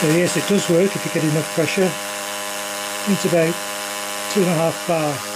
So yes, it does work if you get enough pressure. It's about two and a half bar